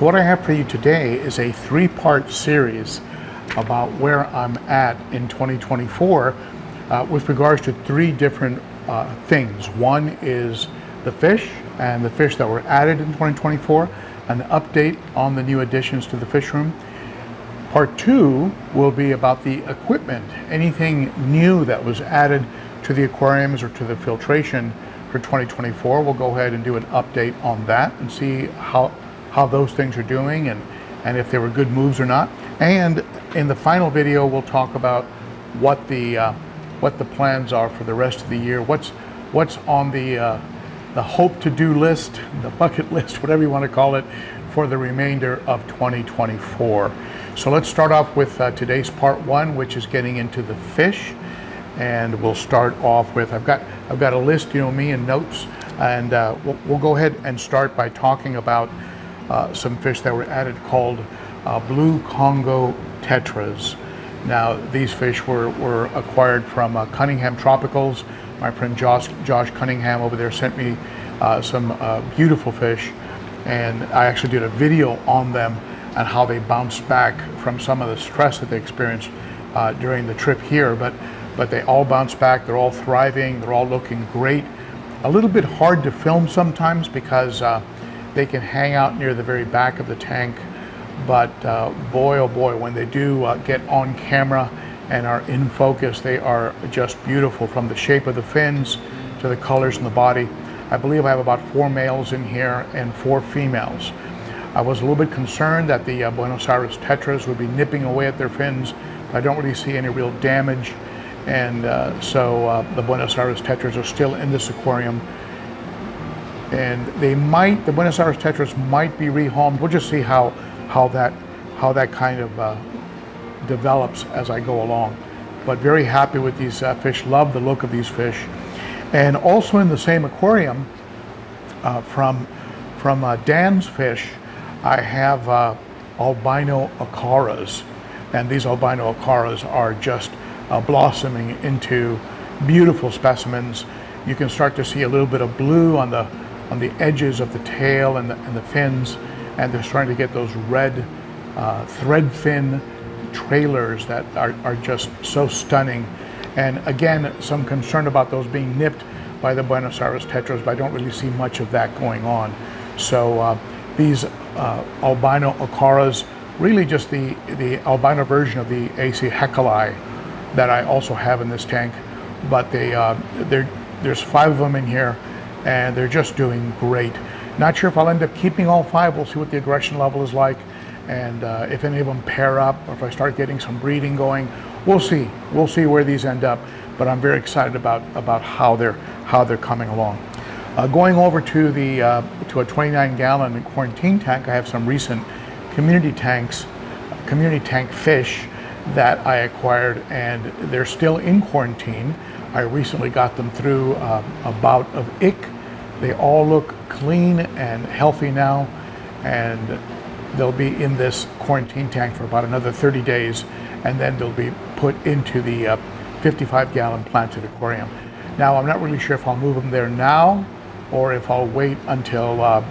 So what I have for you today is a three-part series about where I'm at in 2024 uh, with regards to three different uh, things. One is the fish and the fish that were added in 2024, an update on the new additions to the fish room. Part two will be about the equipment, anything new that was added to the aquariums or to the filtration for 2024. We'll go ahead and do an update on that and see how, how those things are doing and, and if they were good moves or not. And in the final video, we'll talk about what the, uh, what the plans are for the rest of the year, what's, what's on the, uh, the hope to do list, the bucket list, whatever you want to call it, for the remainder of 2024. So let's start off with uh, today's part one, which is getting into the fish. And we'll start off with, I've got, I've got a list, you know me, and notes. And uh, we'll, we'll, go ahead and start by talking about uh, some fish that were added called uh, blue Congo tetras. Now, these fish were, were acquired from uh, Cunningham Tropicals. My friend Josh, Josh Cunningham over there sent me uh, some beautiful fish and I actually did a video on them and how they bounced back from some of the stress that they experienced uh, during the trip here. But but they all bounced back. They're all thriving. They're all looking great. A little bit hard to film sometimes because uh, they can hang out near the very back of the tank. But uh, boy, oh boy, when they do uh, get on camera and are in focus, they are just beautiful from the shape of the fins to the colors in the body. I believe I have about four males in here and four females. I was a little bit concerned that the uh, Buenos Aires tetras would be nipping away at their fins. But I don't really see any real damage. And uh, so uh, the Buenos Aires tetras are still in this aquarium. And they might, the Buenos Aires tetras might be rehomed. We'll just see how, how, that, how that kind of uh, develops as I go along. But very happy with these uh, fish, love the look of these fish. And also in the same aquarium uh, from, from uh, Dan's Fish, I have uh, albino acaras. And these albino acaras are just uh, blossoming into beautiful specimens. You can start to see a little bit of blue on the, on the edges of the tail and the, and the fins. And they're starting to get those red uh, thread fin trailers that are, are just so stunning and again, some concern about those being nipped by the Buenos Aires tetras, but I don't really see much of that going on. So uh, these uh, albino acaras, really just the, the albino version of the AC heckelii that I also have in this tank, but they, uh, there's five of them in here and they're just doing great. Not sure if I'll end up keeping all five. We'll see what the aggression level is like and uh, if any of them pair up or if I start getting some breeding going we'll see. We'll see where these end up, but I'm very excited about about how they're how they're coming along. Uh, going over to the uh, to a 29 gallon quarantine tank, I have some recent community tanks, community tank fish that I acquired, and they're still in quarantine. I recently got them through uh, a bout of ick. They all look clean and healthy now, and they'll be in this quarantine tank for about another 30 days, and then they'll be put into the uh, 55 gallon planted aquarium. Now I'm not really sure if I'll move them there now or if I'll wait until uh,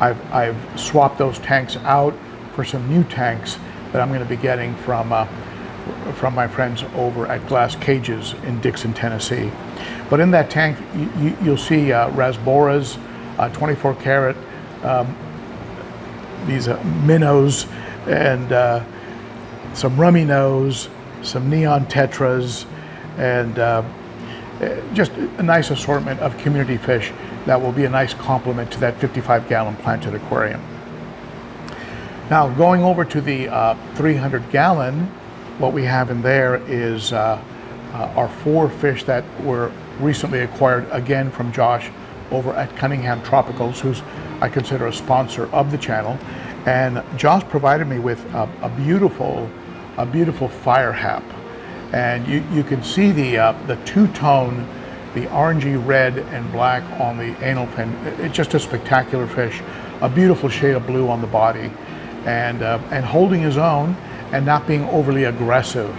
I've, I've, swapped those tanks out for some new tanks that I'm going to be getting from, uh, from my friends over at Glass Cages in Dickson, Tennessee. But in that tank, you, will see uh, rasboras, uh, 24 karat, um, these uh, minnows, and uh, some rummy nose, some neon tetras, and uh, just a nice assortment of community fish that will be a nice complement to that 55 gallon planted aquarium. Now going over to the uh, 300 gallon, what we have in there is uh, uh, our four fish that were recently acquired again from Josh over at Cunningham Tropicals, who's I consider a sponsor of the channel. And Josh provided me with a, a beautiful a beautiful fire hap. And you, you can see the, uh, the two-tone, the orangey red and black on the anal fin. It's just a spectacular fish. A beautiful shade of blue on the body. And, uh, and holding his own and not being overly aggressive.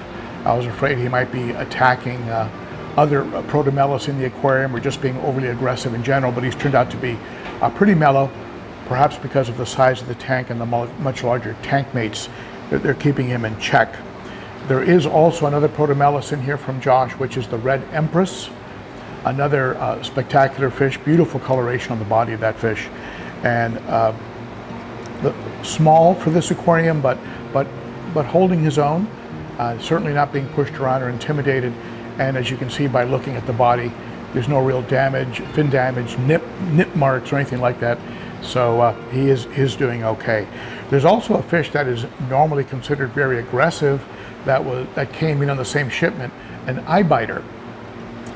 I was afraid he might be attacking uh, other Protomelas in the aquarium or just being overly aggressive in general, but he's turned out to be uh, pretty mellow, perhaps because of the size of the tank and the much larger tank mates, they're keeping him in check. There is also another Protomelas in here from Josh, which is the Red Empress. Another uh, spectacular fish, beautiful coloration on the body of that fish. And uh, the, small for this aquarium, but, but, but holding his own, uh, certainly not being pushed around or intimidated. And as you can see by looking at the body, there's no real damage, fin damage, nip, nip marks or anything like that. So uh, he is, is doing okay. There's also a fish that is normally considered very aggressive that was that came in on the same shipment, an eye biter.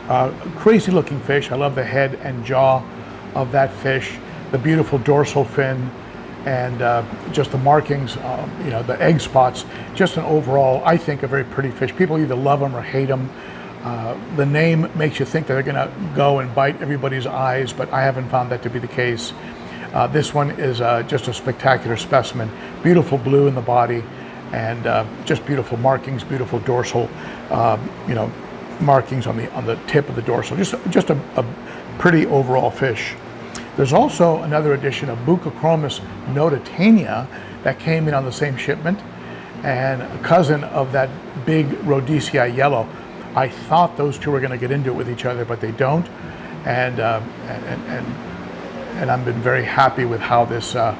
Uh, crazy looking fish. I love the head and jaw of that fish, the beautiful dorsal fin, and uh, just the markings, uh, you know, the egg spots. Just an overall, I think, a very pretty fish. People either love them or hate them. Uh, the name makes you think that they're going to go and bite everybody's eyes, but I haven't found that to be the case. Uh, this one is uh, just a spectacular specimen. Beautiful blue in the body and uh, just beautiful markings, beautiful dorsal, um, you know, markings on the on the tip of the dorsal. Just just a, a pretty overall fish. There's also another edition of Buccochromis nototaenia that came in on the same shipment, and a cousin of that big Rhodesia yellow. I thought those two were going to get into it with each other, but they don't, and uh, and, and and I've been very happy with how this uh,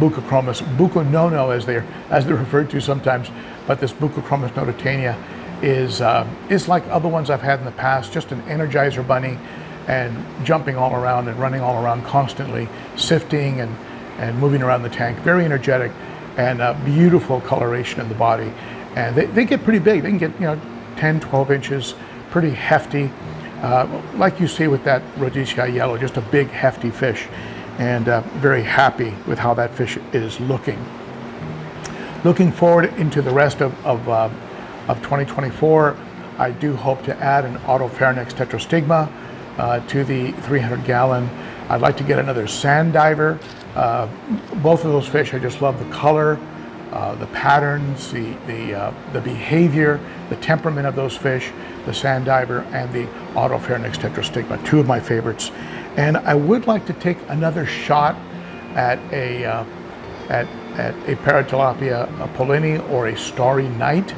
Buccochromis, Bucconono as they're, as they're referred to sometimes, but this Buccochromis nototaenia is, uh, is like other ones I've had in the past, just an energizer bunny and jumping all around and running all around constantly, sifting and, and moving around the tank. Very energetic and beautiful coloration in the body. And they, they get pretty big. They can get, you know, 10, 12 inches, pretty hefty. Uh, like you see with that rhoadesii yellow, just a big hefty fish and uh, very happy with how that fish is looking. Looking forward into the rest of, of, uh, of 2024, I do hope to add an Otopharynx tetrastigma uh, to the 300 gallon. I'd like to get another sand diver. Uh, both of those fish, I just love the color, uh, the patterns, the, the, uh, the behavior, the temperament of those fish, the sand diver and the Otopharynx tetrastigma, two of my favorites. And I would like to take another shot at a, uh, at, at a Paratilapia a polleni or a Starry Night.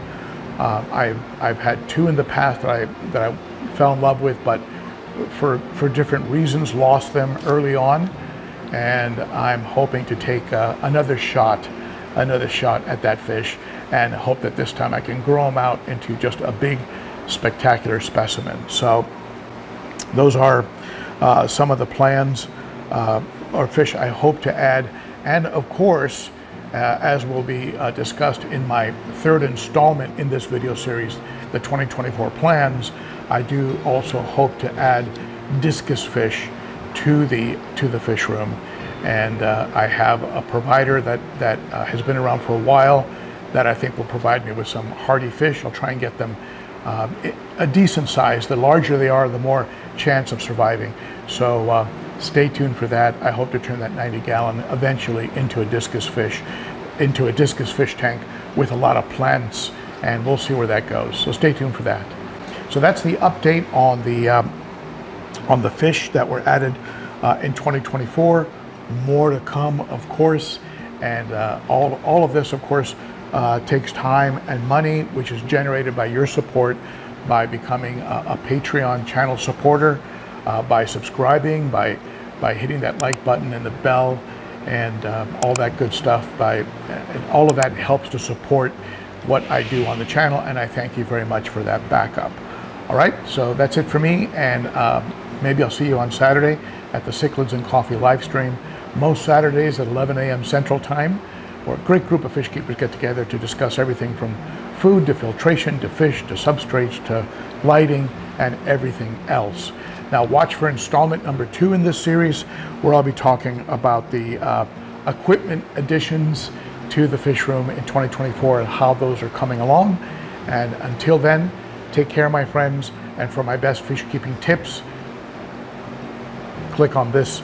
Uh, I've, I've had two in the past that I, that I fell in love with, but for, for different reasons lost them early on. And I'm hoping to take uh, another shot, another shot at that fish and hope that this time I can grow them out into just a big, spectacular specimen. So those are uh, some of the plans uh, or fish I hope to add. And of course, uh, as will be uh, discussed in my third installment in this video series, the 2024 plans, I do also hope to add discus fish to the to the fish room. And uh, I have a provider that, that uh, has been around for a while that I think will provide me with some hardy fish. I'll try and get them um, a decent size. The larger they are, the more chance of surviving. So uh, stay tuned for that. I hope to turn that 90 gallon eventually into a discus fish, into a discus fish tank with a lot of plants, and we'll see where that goes. So stay tuned for that. So that's the update on the um, on the fish that were added uh, in 2024. More to come, of course, and uh, all all of this, of course, uh, takes time and money, which is generated by your support by becoming a, a Patreon channel supporter, uh, by subscribing, by, by hitting that like button and the bell, and uh, all that good stuff. By all of that helps to support what I do on the channel, and I thank you very much for that backup. All right, so that's it for me, and uh, maybe I'll see you on Saturday at the Cichlids and Coffee live stream. Most Saturdays at 11 a.m. Central Time where a great group of fish keepers get together to discuss everything from food to filtration to fish to substrates to lighting and everything else. Now watch for installment number two in this series where I'll be talking about the uh, equipment additions to the fish room in 2024 and how those are coming along. And until then, take care my friends and for my best fish keeping tips, click on this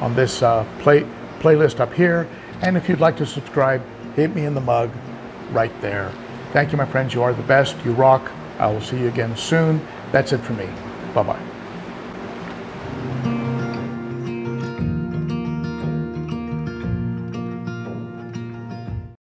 on this uh, play, playlist up here and if you'd like to subscribe, hit me in the mug right there. Thank you, my friends. You are the best. You rock. I will see you again soon. That's it for me. Bye bye.